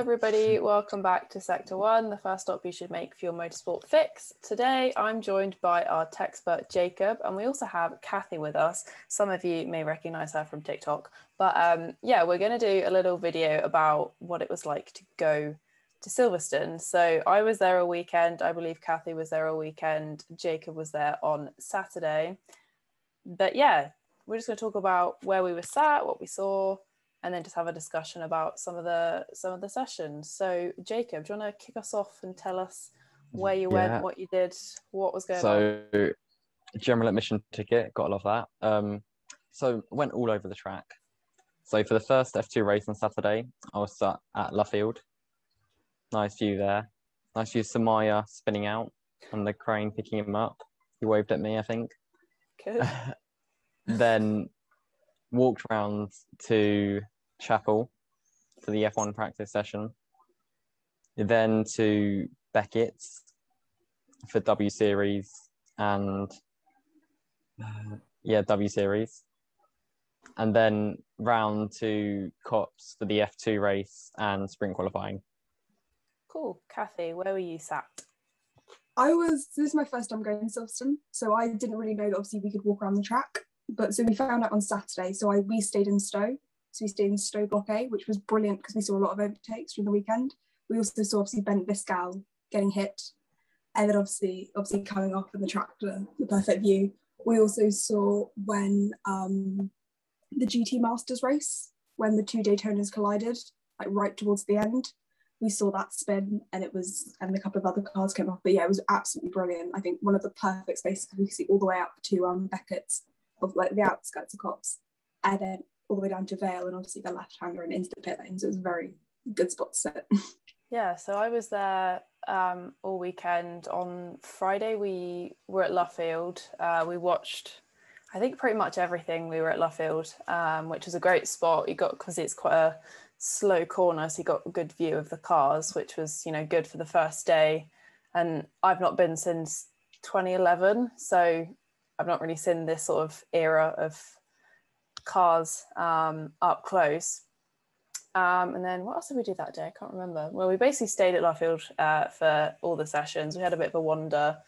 everybody. Welcome back to Sector One, the first stop you should make for your motorsport fix. Today, I'm joined by our tech expert Jacob, and we also have Kathy with us. Some of you may recognize her from TikTok, but um, yeah, we're going to do a little video about what it was like to go to Silverstone. So I was there a weekend. I believe Kathy was there a weekend. Jacob was there on Saturday. But yeah, we're just going to talk about where we were sat, what we saw, and then just have a discussion about some of the some of the sessions. So Jacob, do you want to kick us off and tell us where you yeah. went, what you did, what was going so, on? So general admission ticket, gotta love that. Um, so went all over the track. So for the first F2 race on Saturday, I was sat at Luffield. Nice view there. Nice view of Samaia spinning out and the crane picking him up. He waved at me, I think. Good. then walked round to Chapel for the F1 practice session, then to Beckett's for W Series and yeah, W Series, and then round to Copse for the F2 race and sprint qualifying. Cool. Kathy, where were you sat? I was, this is my first time going to Silverstone, so I didn't really know that obviously we could walk around the track but so we found out on Saturday. So I we stayed in Stowe. So we stayed in Stowe Block A, which was brilliant because we saw a lot of overtakes during the weekend. We also saw obviously Bent Viscaal getting hit, and then obviously obviously coming off in the tractor, the perfect view. We also saw when um, the GT Masters race, when the two Daytonas collided, like right towards the end. We saw that spin and it was, and a couple of other cars came off. But yeah, it was absolutely brilliant. I think one of the perfect spaces we see all the way up to um, Beckett's of like the outskirts of Copse, and then all the way down to Vale, and obviously the left hander and into the pit lane. So it was a very good spot to sit. Yeah, so I was there um, all weekend. On Friday, we were at Luffield. Uh, we watched, I think, pretty much everything. We were at Luffield, um, which was a great spot. You got because it's quite a slow corner, so you got a good view of the cars, which was you know good for the first day. And I've not been since 2011, so I've not really seen this sort of era of cars um, up close. Um, and then what else did we do that day? I can't remember. Well, we basically stayed at Luffield uh, for all the sessions. We had a bit of a wander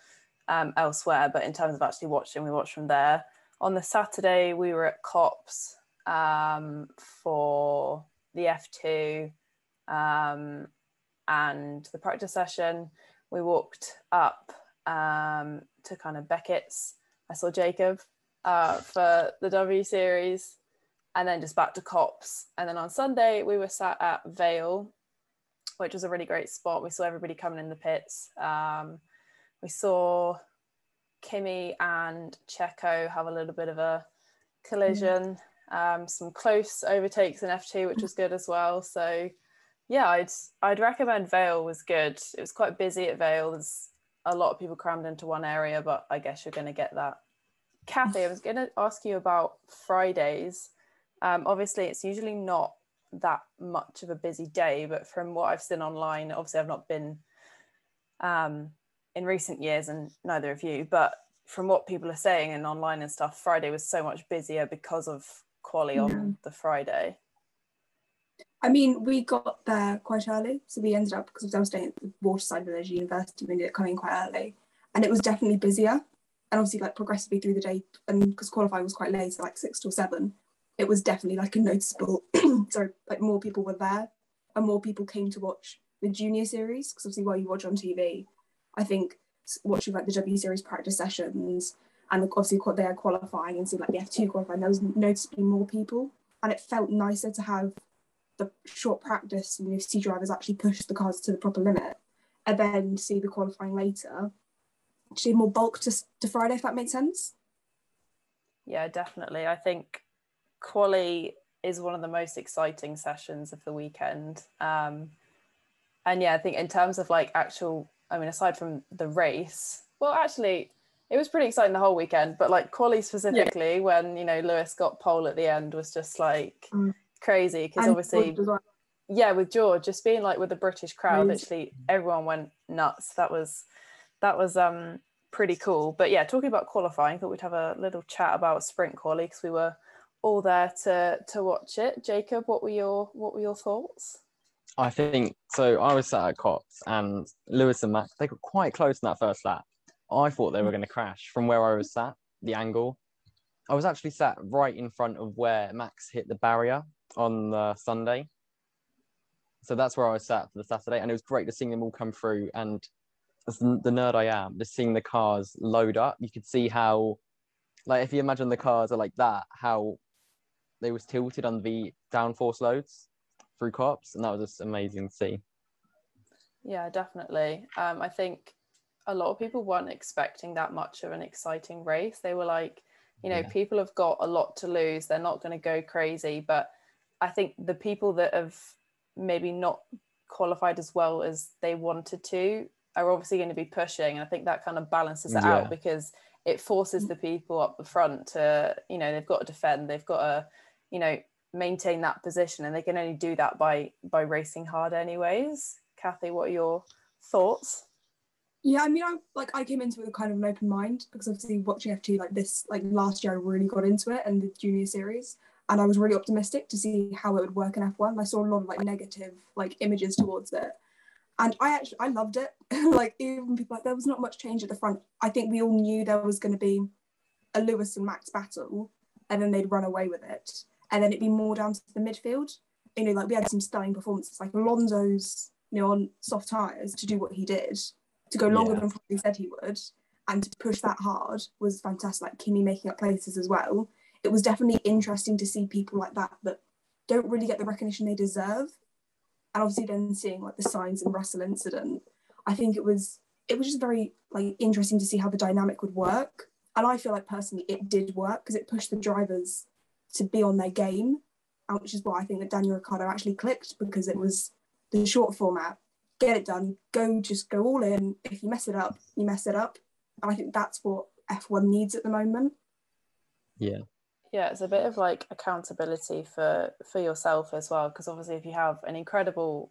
um, elsewhere, but in terms of actually watching, we watched from there. On the Saturday, we were at Copse um, for the F2 um, and the practice session. We walked up um, to kind of Beckett's I saw Jacob uh, for the W series, and then just back to Copse. And then on Sunday we were sat at Vale, which was a really great spot. We saw everybody coming in the pits. Um, we saw Kimi and Checo have a little bit of a collision. Um, some close overtakes in F2, which was good as well. So yeah, I'd I'd recommend Vale was good. It was quite busy at Vale. There's a lot of people crammed into one area, but I guess you're going to get that. Kathy, I was going to ask you about Fridays. Um, obviously, it's usually not that much of a busy day, but from what I've seen online, obviously, I've not been um, in recent years, and neither of you, but from what people are saying and online and stuff, Friday was so much busier because of quali on the Friday. I mean, we got there quite early, so we ended up because I was staying at the Waterside Village University. We ended up coming quite early, and it was definitely busier. And obviously, like progressively through the day, and because qualifying was quite late, so like six till seven, it was definitely like a noticeable. sorry, like more people were there, and more people came to watch the junior series because obviously, while you watch on TV, I think watching like the W series practice sessions and obviously they are qualifying and see like the F2 qualifying, there was noticeably more people, and it felt nicer to have the short practice and you see drivers actually push the cars to the proper limit and then see the qualifying later. Actually more bulk to, to friday if that makes sense. Yeah definitely. I think quali is one of the most exciting sessions of the weekend. Um, and yeah i think in terms of like actual i mean aside from the race well actually it was pretty exciting the whole weekend but like quali specifically yeah. when you know lewis got pole at the end was just like mm crazy because obviously yeah with george just being like with the british crowd literally everyone went nuts that was that was um pretty cool but yeah talking about qualifying thought we'd have a little chat about sprint quali because we were all there to to watch it jacob what were your what were your thoughts I think so. I was sat at Copse and Lewis and Max, they got quite close in that first lap. I thought they were going to crash from where I was sat, the angle. I was actually sat right in front of where Max hit the barrier on the Sunday. So that's where I was sat for the Saturday. And it was great to see them all come through. And as the the nerd I am, just seeing the cars load up, you could see how, like, if you imagine the cars are like that, how they was tilted on the downforce loads through Copse, and that was just amazing to see. Yeah, definitely. Um, I think a lot of people weren't expecting that much of an exciting race. They were like, you know, Yeah. people have got a lot to lose. They're not going to go crazy. But I think the people that have maybe not qualified as well as they wanted to are obviously going to be pushing. And I think that kind of balances it Yeah. out because it forces the people up the front to, you know, they've got to defend, they've got to, you know, maintain that position. And they can only do that by by racing hard anyways. Kathy, what are your thoughts? Yeah, I mean, I like I came into it with kind of an open mind because obviously watching F2 like this, like last year, I really got into it and the junior series, and I was really optimistic to see how it would work in F1. I saw a lot of like negative like images towards it, and I actually I loved it. like even people like there was not much change at the front. I think we all knew there was going to be a Lewis and Max battle, and then they'd run away with it, and then it'd be more down to the midfield. You know, like we had some stunning performances, like Alonso's, you know, on soft tires to do what he did to go longer Yeah. than probably said he would and to push that hard was fantastic. Like Kimi making up places as well. It was definitely interesting to see people like that that don't really get the recognition they deserve. And obviously then seeing like the Sainz and Russell incident, I think it was it was just very like interesting to see how the dynamic would work. And I feel like personally it did work because it pushed the drivers to be on their game, which is why I think that Daniel Ricciardo actually clicked because it was the short format get it done, go just go all in. If you mess it up, you mess it up. And I think that's what F1 needs at the moment. Yeah. Yeah it's a bit of like accountability for for yourself as well because obviously if you have an incredible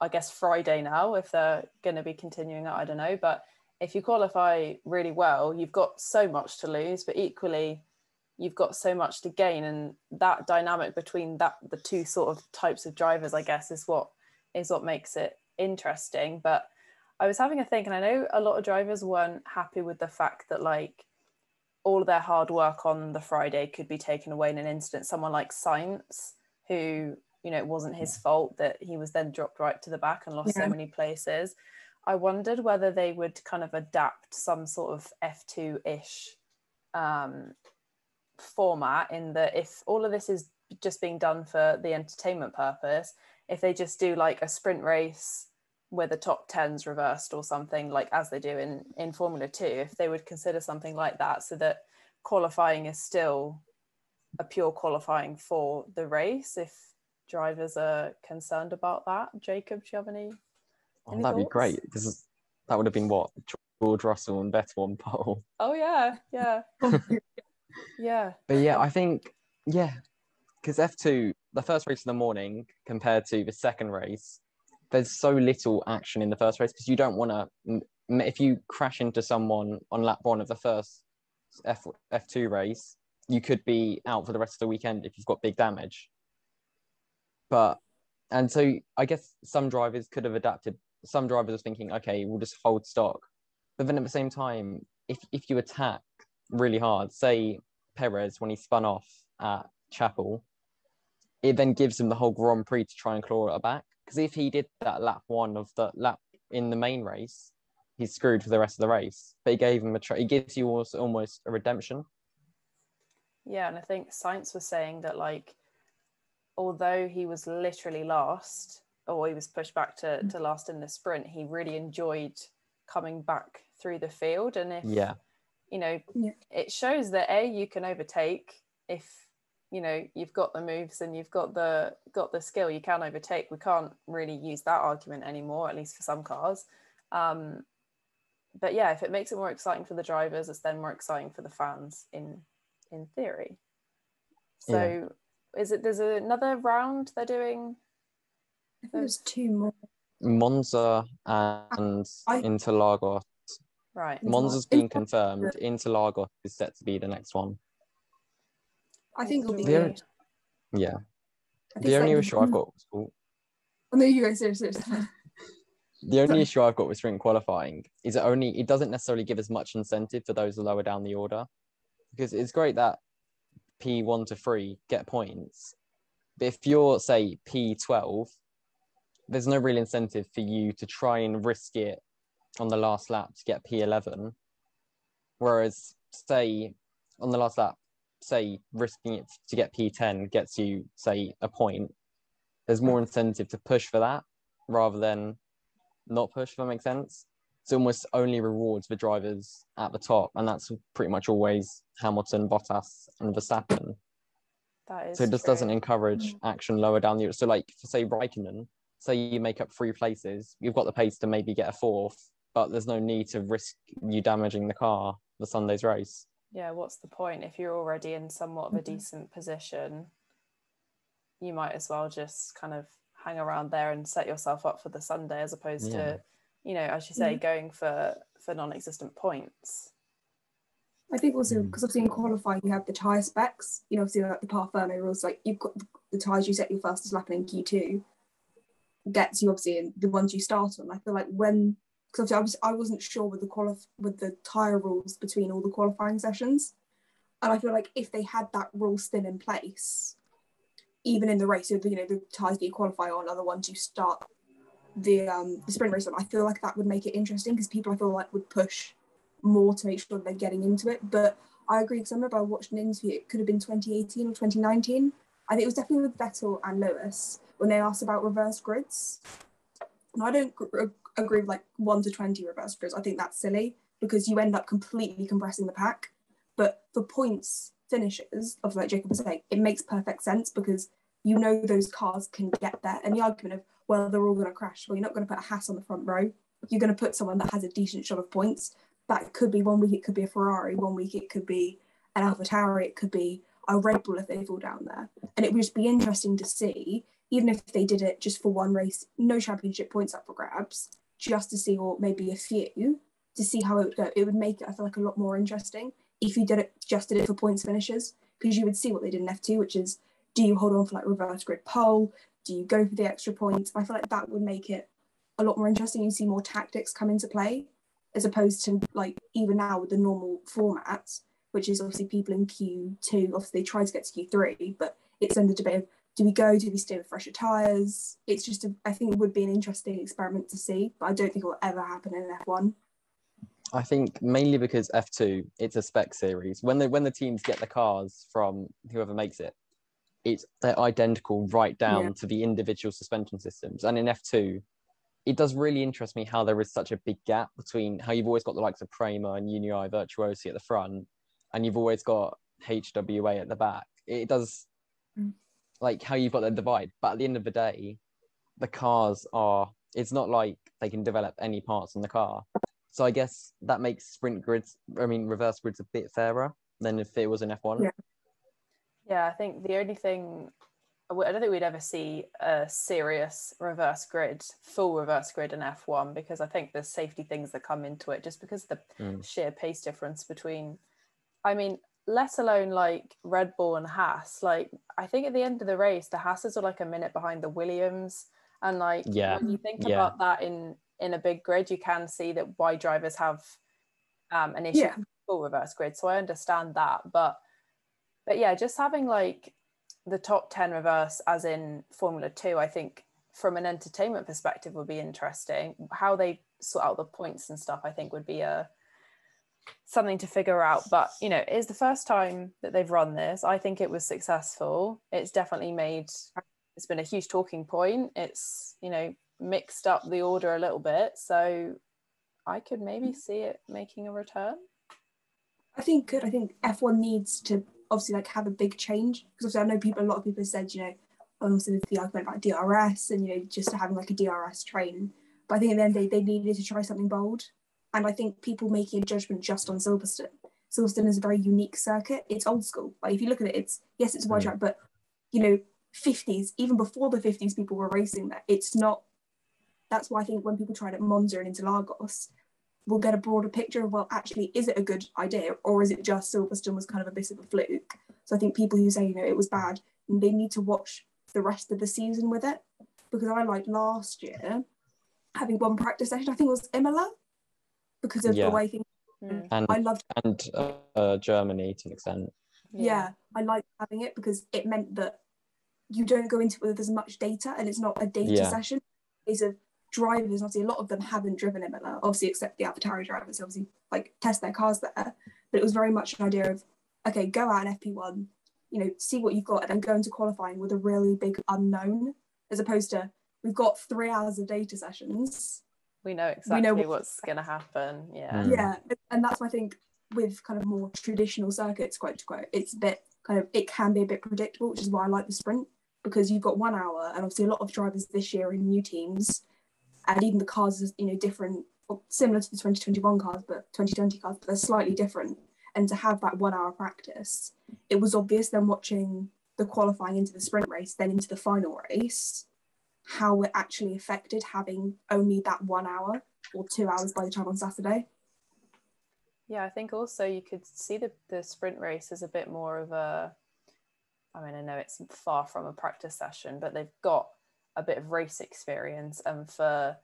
i guess friday now if they're going to be continuing that i don't know but if you qualify really well you've got so much to lose but equally you've got so much to gain and that dynamic between that the two sort of types of drivers i guess is what is what makes it interesting but i was having a think and i know a lot of drivers weren't happy with the fact that like all of their hard work on the Friday could be taken away in an instant. Someone like Sainz, who, you know, it wasn't his fault that he was then dropped right to the back and lost Yeah. so many places. I wondered whether they would kind of adapt some sort of F2 ish um, format in that if all of this is just being done for the entertainment purpose, if they just do like a sprint race where the top 10's reversed or something like as they do in in formula 2 if they would consider something like that so that qualifying is still a pure qualifying for the race if drivers are concerned about that jacob do you have any Oh, Any that'd be thoughts? great because that would have been what George Russell and Vettel on pole. oh yeah yeah yeah But yeah, I think yeah, because F two, the first race in the morning compared to the second race, there's so little action in the first race because you don't want to. If you crash into someone on lap one of the first F F two race, you could be out for the rest of the weekend if you've got big damage. But and so I guess some drivers could have adapted. Some drivers are thinking, okay, we'll just hold stock. But then at the same time, if if you attack really hard, say Perez when he spun off at Chapel, it then gives him the whole Grand Prix to try and claw it back. Because if he did that lap one of the lap in the main race, he's screwed for the rest of the race. But he gave him a try. He gives you also almost a redemption. Yeah, and I think Sainz was saying that like although he was literally last or he was pushed back to, to last in the sprint, he really enjoyed coming back through the field. And if Yeah, you know, Yeah. it shows that A, you can overtake if you know you've got the moves and you've got the got the skill, you can overtake. We can't really use that argument anymore, at least for some cars. Um, but yeah, if it makes it more exciting for the drivers, it's then more exciting for the fans in in theory. So is it there's another round they're doing? I think there's two more. Monza and I- Interlagos. Right. Monza's been confirmed. Interlagos is set to be the next one. I think it'll be The good. only- Yeah. The only issue I've got. oh, Oh, no, you go serious, serious. The only issue I've got with sprint qualifying is it only it doesn't necessarily give as much incentive for those lower down the order, because it's great that P one to three get points, but if you're say P twelve, there's no real incentive for you to try and risk it on the last lap to get P eleven, whereas say on the last lap, say risking it to get P ten gets you say a point. There's more incentive to push for that rather than not push, if that makes sense. It's almost only rewards the drivers at the top, and that's pretty much always Hamilton, Bottas, and Verstappen. That is So it just true. doesn't encourage mm. action lower down the. So like for say Raikkonen, say you make up three places, you've got the pace to maybe get a fourth, but there's no need to risk you damaging the car for Sunday's race. Yeah, what's the point if you're already in somewhat of a Mhm. decent position? You might as well just kind of hang around there and set yourself up for the Sunday, as opposed Yeah. to, you know, as you say, going for for non-existent points. I think also Mm. because obviously in qualifying you have the tyre specs. You know, obviously like the parc fermé rules, like you've got the tyres you set your fastest lap in in Q two gets you obviously in the ones you start on. I feel like when because I was I wasn't sure with the qualif with the tyre rules between all the qualifying sessions, and I feel like if they had that rule still in place, even in the race, you know the tyres that you qualify on are the ones you start the um the sprint race on. I feel like that would make it interesting because people I feel like would push more to make sure they're getting into it. But I agree because I remember I watched an interview. It could have been 2018 or 2019. I think it was definitely with Vettel and Lewis when they asked about reverse grids. And I don't agree with like one to 20 reverse grids. I think that's silly because you end up completely compressing the pack. But for points finishes, of like Jacob was saying, it makes perfect sense because you know those cars can get there. And the argument of, well, they're all going to crash. Well, you're not going to put a Haas on the front row. You're going to put someone that has a decent shot of points. That could be one week, it could be a Ferrari. One week, it could be an Alpha Tauri. It could be a Red Bull if they fall down there. And it would just be interesting to see, even if they did it just for one race, no championship points up for grabs, just to see, or maybe a few, to see how it would go. It would make it, I feel like, a lot more interesting if you did it just did it for points finishes, because you would see what they did in F2, which is do you hold on for like reverse grid pole? Do you go for the extra points? I feel like that would make it a lot more interesting. You see more tactics come into play as opposed to like even now with the normal formats, which is obviously people in Q2, obviously they try to get to Q3, but it's in the debate of do we go, do we stay with fresher tyres? It's just, a, I think it would be an interesting experiment to see, but I don't think it will ever happen in F1. I think mainly because F2 it's a spec series. When the when the teams get the cars from whoever makes it, it's they're identical right down Yeah. to the individual suspension systems. And in F2, it does really interest me how there is such a big gap between how you've always got the likes of Prema and UNI-Virtuosi at the front, and you've always got HWA at the back. It does Mm. Like how you've got the divide, but at the end of the day, the cars are. It's not like they can develop any parts on the car. So I guess that makes sprint grids, I mean, reverse grids a bit fairer than if it was an F1. Yeah. Yeah, I think the only thing I don't think we'd ever see a serious reverse grid, full reverse grid in F1 because I think there's safety things that come into it just because of the Mm. sheer pace difference between, I mean, let alone like Red Bull and Haas. Like, I think at the end of the race, the Haas's are like a minute behind the Williams. And like, Yeah, when you think yeah. about that in in a big grid, you can see that why drivers have um, an issue Yeah. with full reverse grid. So I understand that, but but yeah, just having like the top 10 reverse as in Formula 2, I think from an entertainment perspective would be interesting. How they sort out the points and stuff, I think would be a something to figure out. But you know, it's the first time that they've run this. I think it was successful. It's definitely made it's been a huge talking point. It's, you know, mixed up the order a little bit. So I could maybe mm. see it making a return. I think good. I think F1 needs to obviously like have a big change because obviously I know people. A lot of people said you know, obviously the argument about DRS and you know just having like a DRS train. But I think at the end of the day, they needed to try something bold. And I think people making a judgment just on Silverstone. Silverstone is a very unique circuit. It's old school. Like if you look at it, it's yes, it's a wide Mm. track, but you know, 50s, even before the 50s, people were racing there. It's not. That's why I think when people tried at Monza and Interlagos, we'll get a broader picture of well, actually, is it a good idea or is it just Silverstone was kind of a bit of a fluke? So I think people who say you know it was bad, they need to watch the rest of the season with it. because I liked last year having one practice session. I think it was Imola because of Yeah. the way things. Mm. And I loved. and uh, uh, Germany to an extent. Yeah. I liked having it because it meant that you don't go into it with as much data, and it's not a data Yeah. session. It's a drivers. Obviously, a lot of them haven't driven Imola, obviously, except the AlphaTauri drivers. Obviously, like test their cars there. But it was very much an idea of okay, go out in FP1, you know, see what you've got, and then go into qualifying with a really big unknown, as opposed to we've got three hours of data sessions. We know exactly what- what's going to happen. Yeah. Mm. Yeah, and that's why I think with kind of more traditional circuits, quote to quote, it's a bit kind of it can be a bit predictable, which is why I like the sprint because you've got one hour, and obviously a lot of drivers this year in new teams, and even the cars is you know different, well, similar to the 2021 cars, but 2020 cars, but they're slightly different. And to have that one hour practice, it was obvious then watching the qualifying into the sprint race, then into the final race, how we're actually affected having only that one hour or two hours by the time on Saturday. Yeah, I think also you could see the, the sprint race as a bit more of a, I mean, I know it's far from a practice session, but they've got a bit of race experience. And for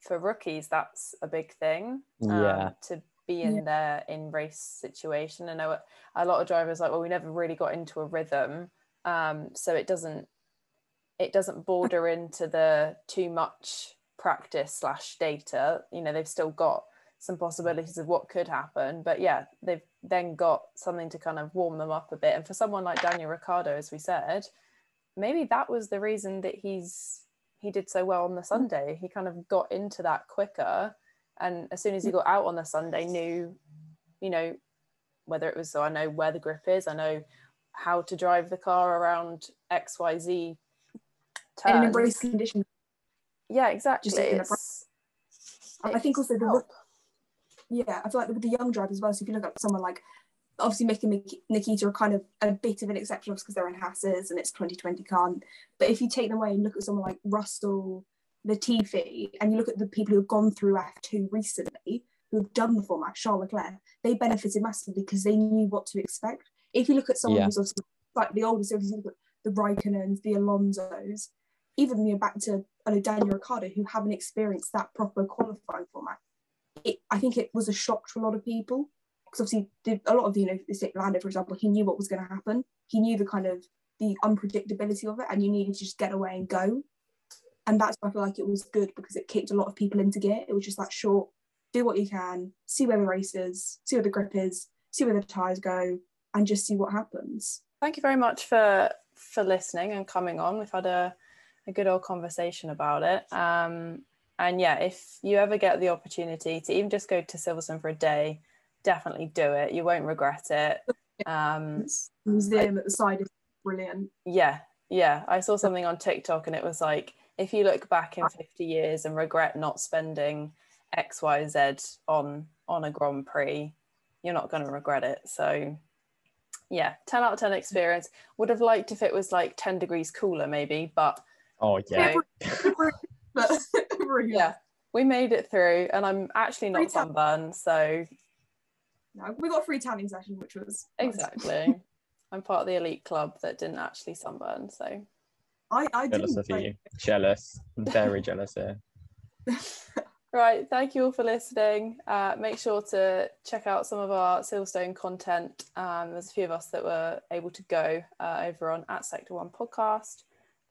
for rookies, that's a big thing. um, Yeah. to be in Yeah. there in race situation. I know a lot of drivers are like, well, we never really got into a rhythm. Um, so it doesn't it doesn't border into the too much practice slash data. You know, they've still got some possibilities of what could happen. But yeah, they've then got something to kind of warm them up a bit. And for someone like Daniel Ricciardo, as we said, maybe that was the reason that he's he did so well on the Sunday. He kind of got into that quicker. And as soon as he got out on the Sunday, knew, you know, whether it was so I know where the grip is, I know how to drive the car around XYZ and in turns. embrace conditions. Yeah, exactly. in a bra- It's- I think also the help. yeah, I feel like with the young drivers as well. So if you look at someone like obviously making Nikita are kind of a bit of an exception because they're in Hasses and it's 2020 car. But if you take them away and look at someone like Russell, Latifi, and you look at the people who have gone through F2 recently, who have done the format, Charles Leclerc, they benefited massively because they knew what to expect. If you look at someone Yeah. who's obviously slightly older, so if you look at the Raikkonens, the Alonsos, even you know, back to know Daniel Ricciardo, who haven't experienced that proper qualifying format, it, I think it was a shock to a lot of people because obviously the, a lot of the, you know, say Lando, for example, he knew what was going to happen. He knew the kind of the unpredictability of it, and you needed to just get away and go. And that's why I feel like it was good because it kicked a lot of people into gear. It was just that short, do what you can, see where the race is, see where the grip is, see where the tires go, and just see what happens. Thank you very much for for listening and coming on. We've had a, a good old conversation about it. Um, and yeah, if you ever get the opportunity to even just go to Silverstone for a day, definitely do it. You won't regret it. Um, The museum at the side is brilliant. yeah, yeah. I saw something on TikTok and it was like, if you look back in 50 years and regret not spending X, Y, Z on on a Grand Prix, you're not going to regret it. So yeah, 10 out of 10 experience. Would have liked if it was like 10 degrees cooler maybe, but Oh yeah. but yeah, we made it through and I'm actually not time. sunburned. So No, we got a free tanning session, which was nice. exactly. I'm part of the elite club that didn't actually sunburn. So I, I Jealous didn't of like, you. Jealous. Very jealous here. Right, thank you all for listening. Uh, make sure to check out some of our Silverstone content. Um, there's a few of us that were able to go uh, over on at Sector One podcast.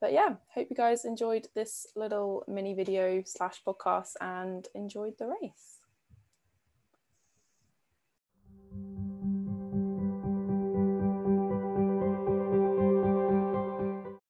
But yeah, hope you guys enjoyed this little mini video slash podcast and enjoyed the race.